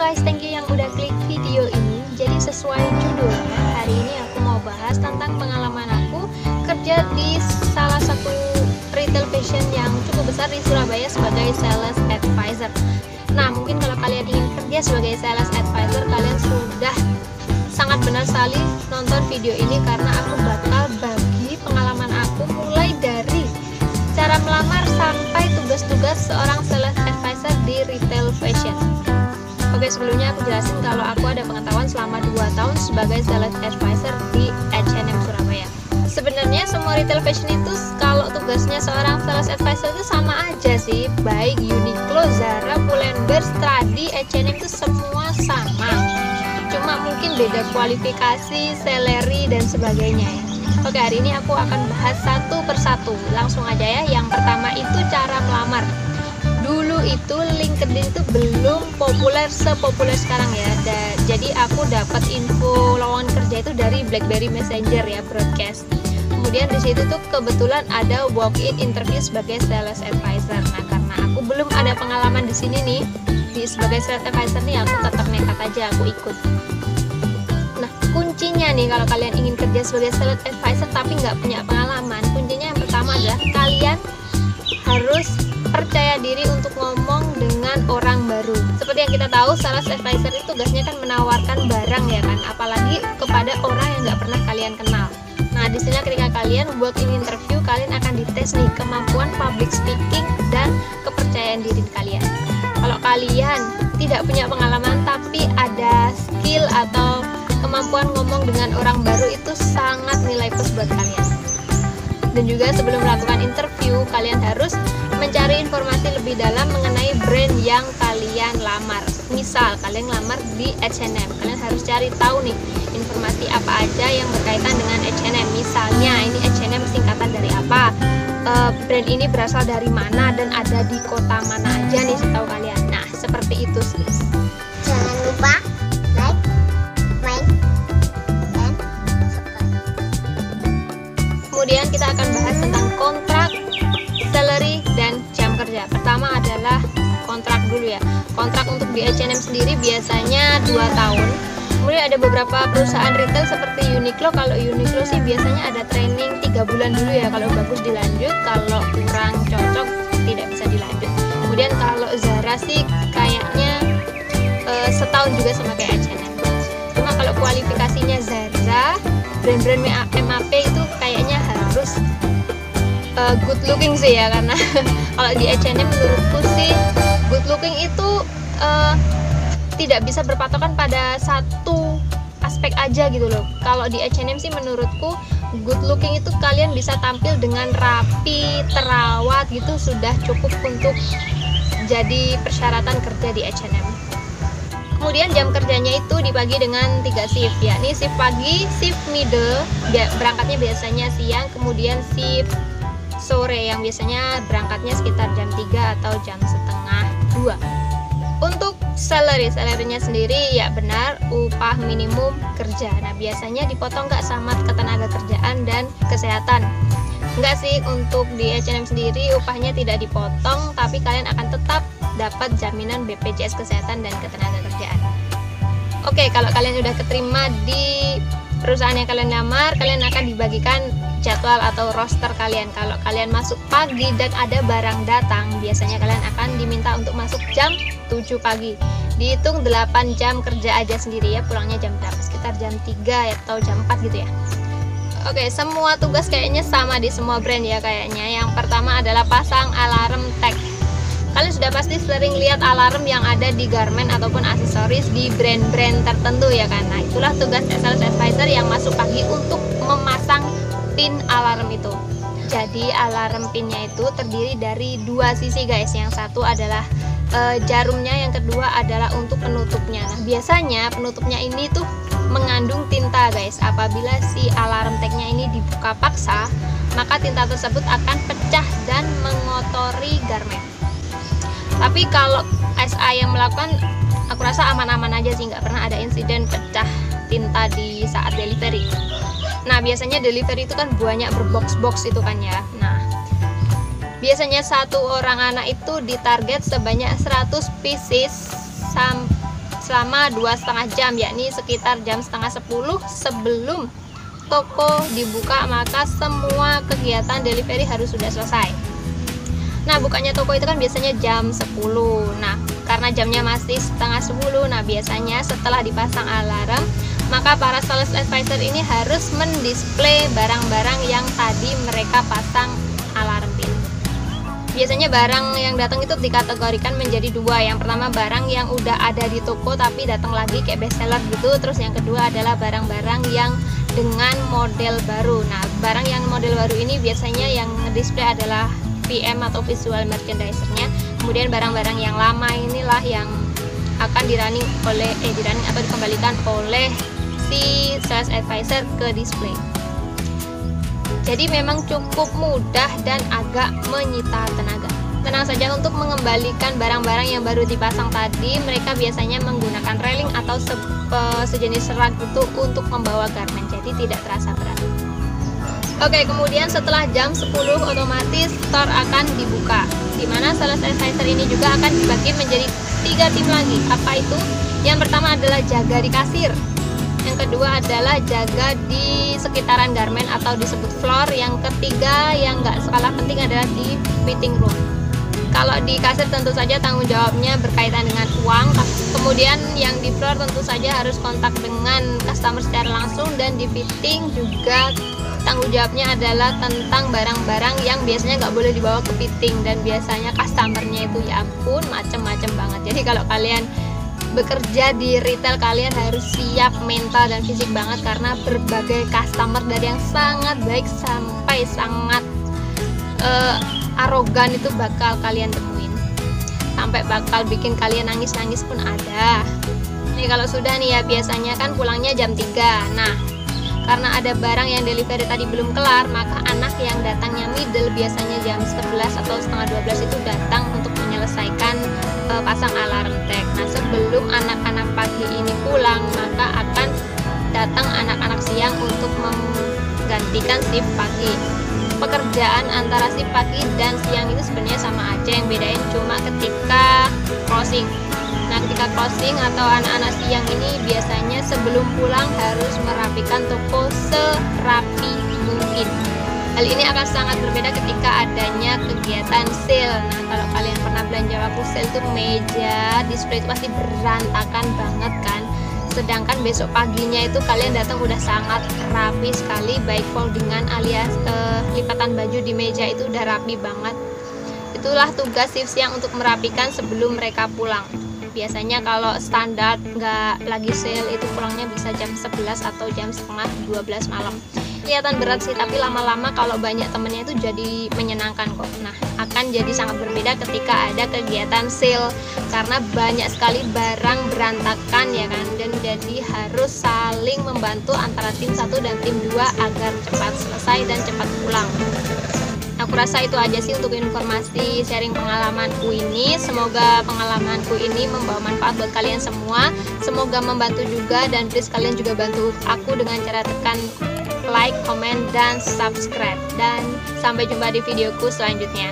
guys, thank you yang udah klik video ini. Jadi sesuai judulnya, hari ini aku mau bahas tentang pengalaman aku kerja di salah satu retail fashion yang cukup besar di Surabaya sebagai sales advisor. Nah, mungkin kalau kalian ingin kerja sebagai sales advisor, kalian sudah sangat benar sekali nonton video ini karena aku bakal bagi pengalaman aku mulai dari cara melamar sampai tugas-tugas seorang sales advisor di retail fashion. Oke sebelumnya aku jelasin kalau aku ada pengetahuan selama 2 tahun sebagai sales advisor di H&M Surabaya. Sebenarnya semua retail fashion itu kalau tugasnya seorang sales advisor itu sama aja sih. Baik Uniqlo, Zara, Pull&Bear, Stradi, H&M itu semua sama. Cuma mungkin beda kualifikasi, salary, dan sebagainya. Ya Oke hari ini aku akan bahas satu persatu. Langsung aja ya. Yang pertama itu cara melamar dulu itu LinkedIn itu belum populer sepopuler sekarang ya. Da, jadi aku dapat info lowongan kerja itu dari BlackBerry Messenger ya broadcast. Kemudian di situ tuh kebetulan ada walk-in interview sebagai sales advisor. Nah karena aku belum ada pengalaman di sini nih di sebagai sales advisor nih aku tetap nekat aja aku ikut. Nah kuncinya nih kalau kalian ingin kerja sebagai sales advisor tapi nggak punya pengalaman kuncinya yang pertama adalah kalian harus diri untuk ngomong dengan orang baru. Seperti yang kita tahu, sales advisor itu tugasnya kan menawarkan barang ya kan, apalagi kepada orang yang nggak pernah kalian kenal. Nah, di sini ketika kalian ini interview, kalian akan dites nih kemampuan public speaking dan kepercayaan diri kalian. Kalau kalian tidak punya pengalaman tapi ada skill atau kemampuan ngomong dengan orang baru itu sangat nilai plus buat kalian. Dan juga sebelum melakukan interview, kalian harus Misal kalian lamar di H&M, kalian harus cari tahu nih informasi apa aja yang berkaitan dengan H&M. Misalnya ini H&M singkatan dari apa, e, brand ini berasal dari mana dan ada di kota mana aja nih setahu kalian. Nah seperti itu sih. Jangan lupa like, main, dan subscribe. Kemudian kita akan bahas tentang kontrak, salary, dan jam kerja. Pertama adalah kontrak dulu ya. Kontrak untuk di H&M sendiri biasanya 2 tahun. Kemudian ada beberapa perusahaan retail seperti Uniqlo. Kalau Uniqlo sih biasanya ada training 3 bulan dulu ya. Kalau bagus dilanjut, kalau kurang cocok tidak bisa dilanjut. Kemudian kalau Zara sih kayaknya eh, setahun juga sama kayak H&M. Cuma kalau kualifikasinya Zara, brand-brand MAP itu kayaknya harus uh, good looking sih ya karena kalau di H&M menurutku sih good looking itu uh, tidak bisa berpatokan pada satu aspek aja gitu loh. Kalau di H&M sih menurutku good looking itu kalian bisa tampil dengan rapi terawat gitu sudah cukup untuk jadi persyaratan kerja di H&M kemudian jam kerjanya itu dibagi dengan tiga shift yakni shift pagi, shift middle berangkatnya biasanya siang kemudian shift sore yang biasanya berangkatnya sekitar jam 3 atau jam setengah 2 untuk salary, salarynya sendiri ya benar upah minimum kerja. Nah biasanya dipotong nggak sama ketenaga kerjaan dan kesehatan? Enggak sih untuk di H&M sendiri upahnya tidak dipotong tapi kalian akan tetap dapat jaminan BPJS kesehatan dan ketenaga kerjaan. Oke, kalau kalian sudah keterima di perusahaan yang kalian lamar, kalian akan dibagikan jadwal atau roster kalian. Kalau kalian masuk pagi dan ada barang datang, biasanya kalian akan diminta untuk masuk jam 7 pagi. Dihitung 8 jam kerja aja sendiri ya, pulangnya jam berapa? Sekitar jam 3 atau jam 4 gitu ya. Oke, semua tugas kayaknya sama di semua brand ya kayaknya. Yang pertama adalah pasang alarm tag kalian sudah pasti sering lihat alarm yang ada di garment ataupun aksesoris di brand-brand tertentu ya kan? Nah itulah tugas sales advisor yang masuk pagi untuk memasang pin alarm itu. Jadi alarm pinnya itu terdiri dari dua sisi guys. Yang satu adalah e, jarumnya yang kedua adalah untuk penutupnya. Nah biasanya penutupnya ini tuh mengandung tinta guys. Apabila si alarm tagnya ini dibuka paksa maka tinta tersebut akan pecah dan mengotori garment tapi kalau SA yang melakukan aku rasa aman-aman aja sih nggak pernah ada insiden pecah tinta di saat delivery. Nah biasanya delivery itu kan banyak berbox-box itu kan ya. Nah biasanya satu orang anak itu ditarget sebanyak 100 pieces selama dua setengah jam yakni sekitar jam setengah 10 sebelum toko dibuka maka semua kegiatan delivery harus sudah selesai nah bukanya toko itu kan biasanya jam 10 nah karena jamnya masih setengah 10 nah biasanya setelah dipasang alarm maka para sales advisor ini harus mendisplay barang-barang yang tadi mereka pasang alarm pin. Biasanya barang yang datang itu dikategorikan menjadi dua. Yang pertama barang yang udah ada di toko tapi datang lagi kayak bestseller gitu. Terus yang kedua adalah barang-barang yang dengan model baru. Nah, barang yang model baru ini biasanya yang display adalah PM atau visual merchandisernya. Kemudian barang-barang yang lama inilah yang akan dirunning oleh eh dirunning atau dikembalikan oleh si sales advisor ke display. Jadi memang cukup mudah dan agak menyita tenaga. Tenang saja untuk mengembalikan barang-barang yang baru dipasang tadi mereka biasanya menggunakan railing atau se sejenis rak itu untuk membawa garment jadi tidak terasa berat Oke, kemudian setelah jam 10 otomatis store akan dibuka. Di mana sales advisor ini juga akan dibagi menjadi tiga tim lagi. Apa itu? Yang pertama adalah jaga di kasir yang kedua adalah jaga di sekitaran garment atau disebut floor yang ketiga yang nggak skala penting adalah di fitting room kalau di kasir tentu saja tanggung jawabnya berkaitan dengan uang kemudian yang di floor tentu saja harus kontak dengan customer secara langsung dan di fitting juga tanggung jawabnya adalah tentang barang-barang yang biasanya nggak boleh dibawa ke fitting. Dan biasanya customernya itu ya ampun macem-macem banget. Jadi kalau kalian bekerja di retail kalian harus siap mental dan fisik banget karena berbagai customer dari yang sangat baik sampai sangat uh, arogan itu bakal kalian temuin. Sampai bakal bikin kalian nangis-nangis pun ada. Ini kalau sudah nih ya biasanya kan pulangnya jam 3 nah karena ada barang yang delivery tadi belum kelar maka anak yang datangnya middle biasanya jam 11 atau setengah 12 itu datang untuk menyelesaikan uh, pasang alarm tag. Nah, sebelum anak-anak pagi ini pulang, maka akan datang anak-anak siang untuk menggantikan shift pagi. Pekerjaan antara shift pagi dan siang itu sebenarnya sama aja, yang bedain cuma ketika closing. Nah, ketika closing atau anak-anak siang ini biasanya sebelum pulang harus merapikan toko serapi mungkin Hal ini akan sangat berbeda ketika adanya kegiatan sale. Nah, kalau kalian pernah belanja waktu sale itu meja, display itu pasti berantakan banget kan. Sedangkan besok paginya itu kalian datang udah sangat rapi sekali, baik foldingan alias uh, lipatan baju di meja itu udah rapi banget. Itulah tugas shift siang untuk merapikan sebelum mereka pulang biasanya kalau standar nggak lagi sale itu pulangnya bisa jam 11 atau jam setengah 12 malam. Kelihatan berat sih tapi lama-lama kalau banyak temennya itu jadi menyenangkan kok. Nah akan jadi sangat berbeda ketika ada kegiatan sale karena banyak sekali barang berantakan ya kan? Dan jadi harus saling membantu antara tim satu dan tim dua agar cepat selesai dan cepat pulang aku rasa itu aja sih untuk informasi sharing pengalamanku ini semoga pengalamanku ini membawa manfaat buat kalian semua semoga membantu juga dan please kalian juga bantu aku dengan cara tekan like, comment, dan subscribe. Dan sampai jumpa di videoku selanjutnya.